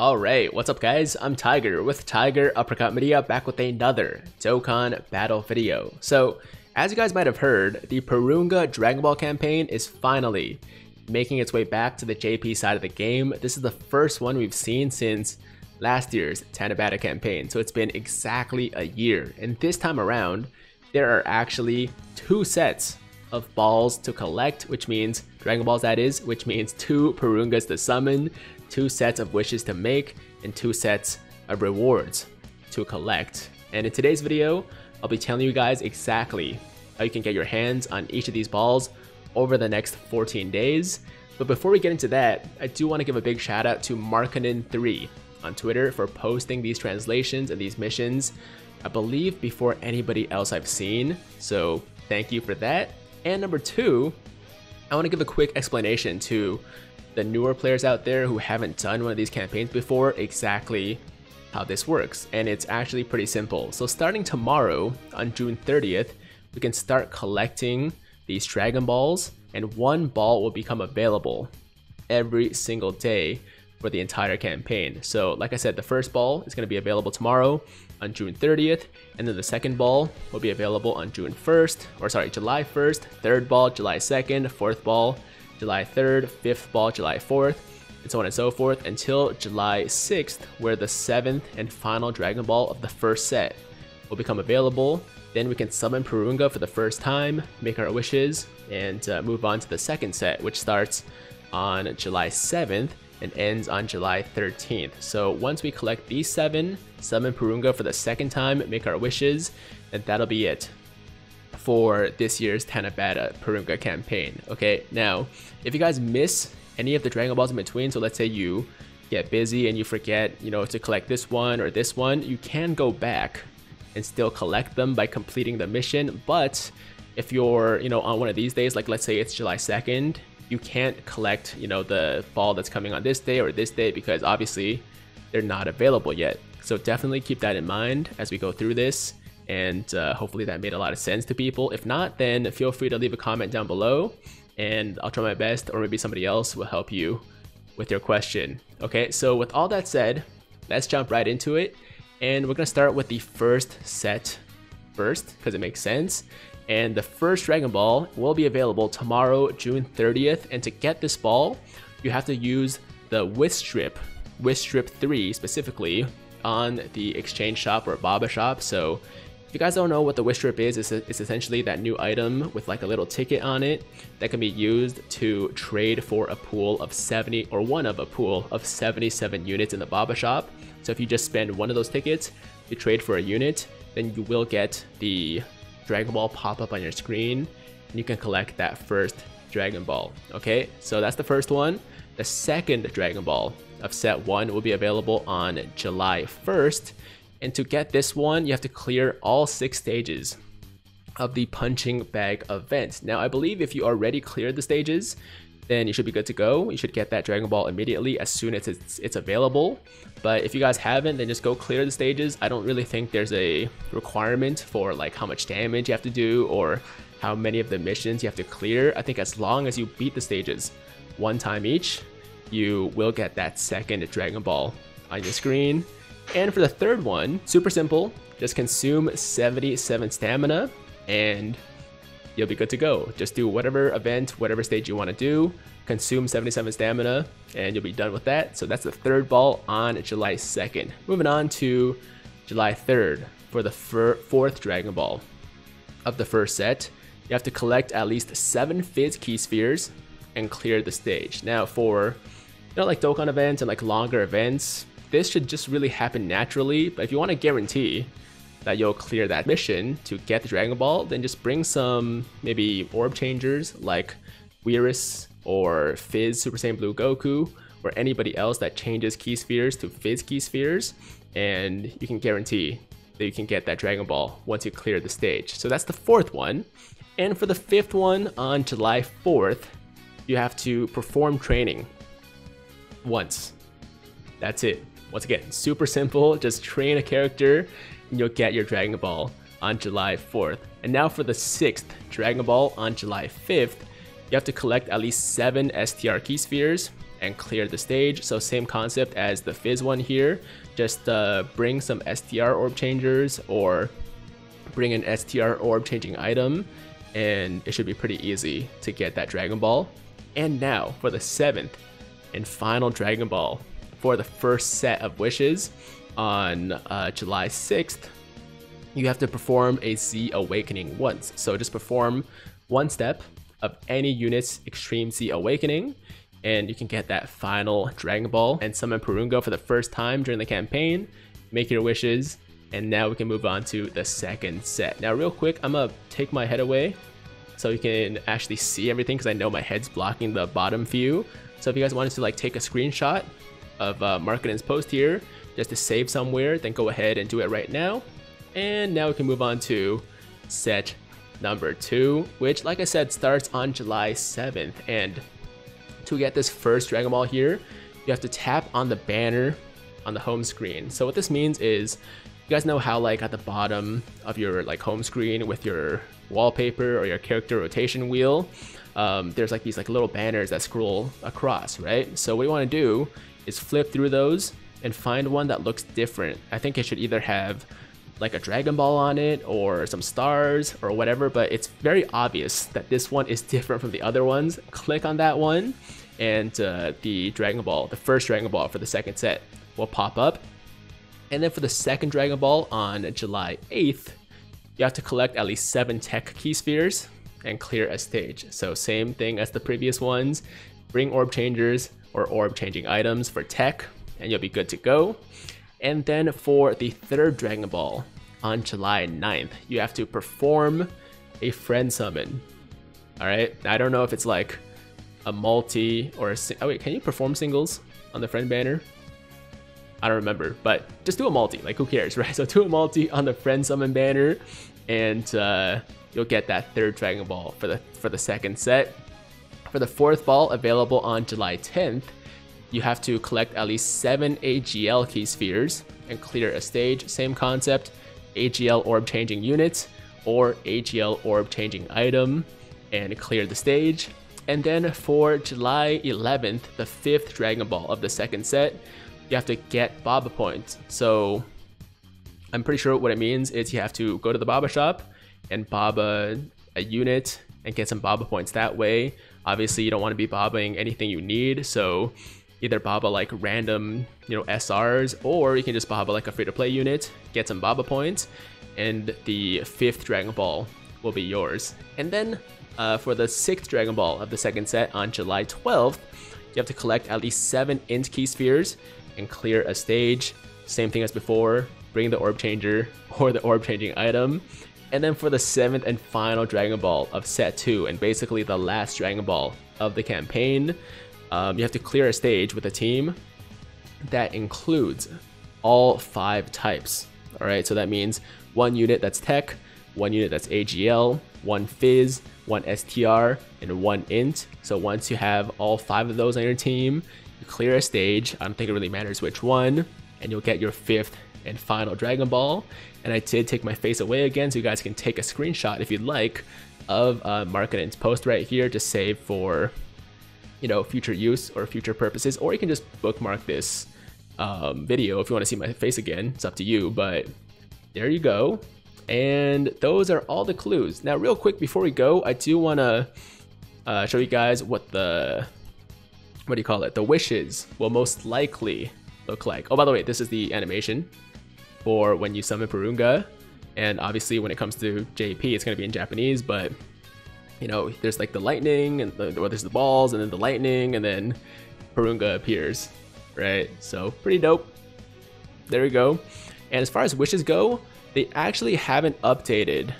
Alright, what's up guys? I'm Tiger with Tiger Uppercut Media back with another Dokkan battle video. So, as you guys might have heard, the Porunga Dragon Ball campaign is finally making its way back to the JP side of the game. This is the first one we've seen since last year's Tanabata campaign, so it's been exactly a year. And this time around, there are actually two sets of balls to collect, which means Dragon Balls that is, which means two Porungas to summon, two sets of wishes to make, and two sets of rewards to collect. And in today's video, I'll be telling you guys exactly how you can get your hands on each of these balls over the next 14 days. But before we get into that, I do want to give a big shout out to Markkanen3 on Twitter for posting these translations and these missions, I believe before anybody else I've seen. So thank you for that. And number two, I want to give a quick explanation to the newer players out there who haven't done one of these campaigns before exactly how this works. And it's actually pretty simple. So starting tomorrow on June 30th, we can start collecting these Dragon Balls and one ball will become available every single day for the entire campaign. So like I said, the first ball is going to be available tomorrow on June 30th, and then the second ball will be available on June 1st, or sorry, July 1st, third ball July 2nd, fourth ball July 3rd, fifth ball July 4th, and so on and so forth until July 6th, where the seventh and final Dragon Ball of the first set will become available. Then we can summon Porunga for the first time, make our wishes, and uh, move on to the second set, which starts on July 7th and ends on July 13th. So once we collect these seven, summon Porunga for the second time, make our wishes, and that'll be it for this year's Tanabata uh, Porunga campaign. Okay, now, if you guys miss any of the Dragon Balls in between, so let's say you get busy and you forget, you know, to collect this one or this one, you can go back and still collect them by completing the mission, but if you're, you know, on one of these days, like let's say it's July 2nd, you can't collect, you know, the ball that's coming on this day or this day because obviously they're not available yet. So definitely keep that in mind as we go through this and uh, hopefully that made a lot of sense to people. If not, then feel free to leave a comment down below and I'll try my best or maybe somebody else will help you with your question. Okay, so with all that said, let's jump right into it. And we're gonna start with the first set first because it makes sense. And the first Dragon Ball will be available tomorrow, June 30th. And to get this ball, you have to use the Wish Strip, Wistrip 3 specifically, on the exchange shop or Baba shop. So if you guys don't know what the Wish Strip is, it's, it's essentially that new item with like a little ticket on it that can be used to trade for a pool of 70 or one of a pool of 77 units in the Baba shop. So if you just spend one of those tickets, you trade for a unit, then you will get the Dragon Ball pop up on your screen and you can collect that first Dragon Ball. Okay, so that's the first one. The second Dragon Ball of set 1 will be available on July 1st. And to get this one, you have to clear all six stages of the punching bag event. Now, I believe if you already cleared the stages, then you should be good to go. You should get that Dragon Ball immediately as soon as it's, it's available. But if you guys haven't, then just go clear the stages. I don't really think there's a requirement for like how much damage you have to do or how many of the missions you have to clear. I think as long as you beat the stages one time each, you will get that second Dragon Ball on your screen. And for the third one, super simple, just consume 77 stamina and you'll be good to go. Just do whatever event, whatever stage you want to do, consume 77 stamina, and you'll be done with that. So that's the third ball on July 2nd. Moving on to July 3rd for the fourth Dragon Ball of the first set. You have to collect at least seven Fizz Key Spheres and clear the stage. Now for you know like Dokkan events and like longer events, this should just really happen naturally, but if you want to guarantee that you'll clear that mission to get the Dragon Ball, then just bring some maybe orb changers like Whirus or Fizz Super Saiyan Blue Goku or anybody else that changes key spheres to Fizz key spheres, and you can guarantee that you can get that Dragon Ball once you clear the stage. So that's the fourth one. And for the fifth one on July 4th, you have to perform training once. That's it. Once again, super simple, just train a character and you'll get your Dragon Ball on July 4th. And now for the sixth Dragon Ball on July 5th, you have to collect at least 7 STR key spheres and clear the stage. So same concept as the Fizz one here. Just uh, bring some STR orb changers or bring an STR orb changing item and it should be pretty easy to get that Dragon Ball. And now for the seventh and final Dragon Ball for the first set of wishes on uh, July 6th, you have to perform a Z Awakening once. So just perform one step of any unit's Extreme Z Awakening, and you can get that final Dragon Ball and summon Porunga for the first time during the campaign. Make your wishes, and now we can move on to the second set. Now real quick, I'm gonna take my head away so you can actually see everything because I know my head's blocking the bottom view. So if you guys wanted to like take a screenshot of uh, Marketing's post here just to save somewhere, then go ahead and do it right now. And now we can move on to set number two, which like I said starts on July 7th. And to get this first Dragon Ball here, you have to tap on the banner on the home screen. So what this means is you guys know how like at the bottom of your like home screen with your wallpaper or your character rotation wheel, um, there's like these like little banners that scroll across, right? So what you want to do is flip through those and find one that looks different. I think it should either have like a Dragon Ball on it or some stars or whatever, but it's very obvious that this one is different from the other ones. Click on that one and uh, the Dragon Ball, the first Dragon Ball for the second set will pop up. And then for the second Dragon Ball on July 8th, you have to collect at least seven tech key spheres and clear a stage. So same thing as the previous ones. Bring orb changers or orb changing items for tech and you'll be good to go. And then for the third Dragon Ball on July 9th, you have to perform a friend summon. All right. I don't know if it's like a multi or a oh wait, can you perform singles on the friend banner? I don't remember, but just do a multi. Like who cares, right? So do a multi on the friend summon banner, and uh, you'll get that third Dragon Ball for the for the second set. For the fourth ball, available on July 10th, you have to collect at least seven AGL key spheres and clear a stage. Same concept, AGL orb changing units or AGL orb changing item and clear the stage. And then for July 11th, the fifth Dragon Ball of the second set, you have to get Baba points. So I'm pretty sure what it means is you have to go to the Baba shop and Baba a unit and get some Baba points that way. Obviously, you don't want to be Babaing anything you need, so either Baba like random, you know, SRs, or you can just Baba like a free-to-play unit, get some Baba points, and the fifth Dragon Ball will be yours. And then uh, for the sixth Dragon Ball of the second set on July 12th, you have to collect at least seven Int Key Spheres and clear a stage. Same thing as before, bring the Orb Changer or the Orb Changing item. And then for the seventh and final Dragon Ball of set 2, and basically the last Dragon Ball of the campaign, um, you have to clear a stage with a team that includes all five types. All right, so that means one unit that's tech, one unit that's AGL, one Fizz, one STR, and one Int. So once you have all five of those on your team, you clear a stage. I don't think it really matters which one, and you'll get your fifth and final Dragon Ball. And I did take my face away again, so you guys can take a screenshot if you'd like of uh, Marketing's post right here to save for, you know, future use or future purposes. Or you can just bookmark this um, video if you want to see my face again. It's up to you, but there you go. And those are all the clues. Now, real quick before we go, I do want to uh, show you guys what the what do you call it? The wishes will most likely look like. Oh, by the way, this is the animation for when you summon Porunga. And obviously when it comes to JP, it's going to be in Japanese, but you know, there's like the lightning and the, or there's the balls and then the lightning and then Porunga appears, right? So pretty dope. There we go. And as far as wishes go, they actually haven't updated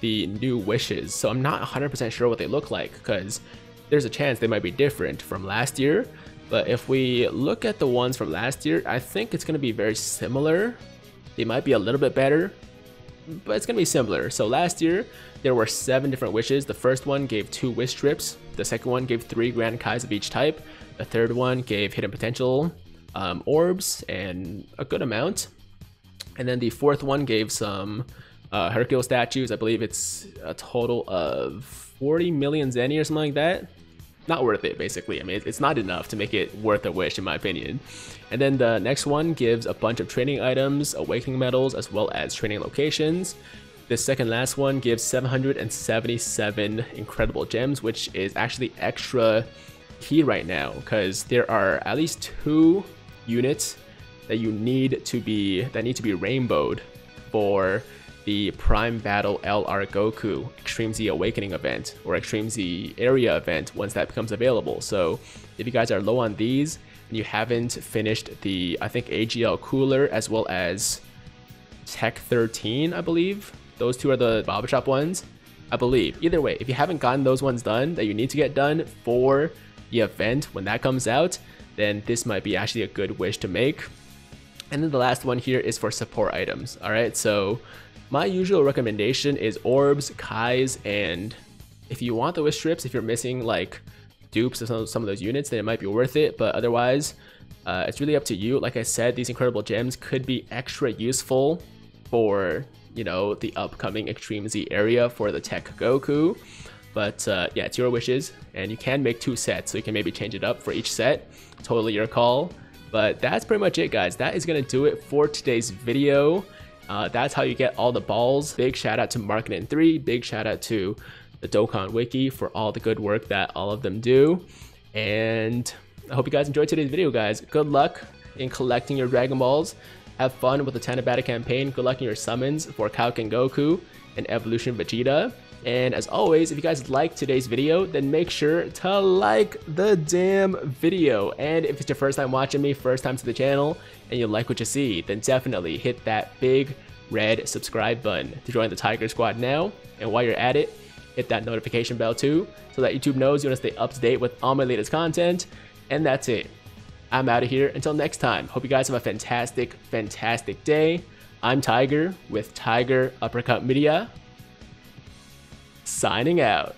the new wishes. So I'm not 100% sure what they look like because there's a chance they might be different from last year. But if we look at the ones from last year, I think it's going to be very similar. They might be a little bit better, but it's going to be simpler. So last year, there were seven different wishes. The first one gave two wish strips. The second one gave three Grand Kais of each type. The third one gave hidden potential um, orbs and a good amount. And then the fourth one gave some uh, Hercule statues. I believe it's a total of 40 million Zeni or something like that. Not worth it, basically. I mean, it's not enough to make it worth a wish, in my opinion. And then the next one gives a bunch of training items, awakening medals, as well as training locations. The second last one gives 777 incredible gems, which is actually extra key right now because there are at least two units that you need to be that need to be rainbowed for the Prime Battle LR Goku Extreme Z Awakening event or Extreme Z Area event once that becomes available. So if you guys are low on these and you haven't finished the I think AGL Cooler as well as Tech 13, I believe. Those two are the Baba Shop ones, I believe. Either way, if you haven't gotten those ones done that you need to get done for the event when that comes out, then this might be actually a good wish to make. And then the last one here is for support items. All right, so my usual recommendation is orbs, kais, and if you want the wish strips, if you're missing like dupes of some, of those units, then it might be worth it. But otherwise, uh, it's really up to you. Like I said, these incredible gems could be extra useful for you know the upcoming Extreme Z area for the Tech Goku. But uh, yeah, it's your wishes, and you can make two sets, so you can maybe change it up for each set. Totally your call. But that's pretty much it, guys. That is gonna do it for today's video. Uh, that's how you get all the balls. Big shout out to Marketing3. Big shout out to the Dokkan Wiki for all the good work that all of them do. And I hope you guys enjoyed today's video, guys. Good luck in collecting your Dragon Balls. Have fun with the Tanabata campaign. Good luck in your summons for Kaioken Goku and Evolution Vegeta. And as always, if you guys liked today's video, then make sure to like the damn video. And if it's your first time watching me, first time to the channel, and you like what you see, then definitely hit that big red subscribe button to join the Tiger Squad now. And while you're at it, hit that notification bell too, so that YouTube knows you want to stay up to date with all my latest content. And that's it. I'm out of here. Until next time, hope you guys have a fantastic, fantastic day. I'm Tiger with Tiger Uppercut Media, signing out.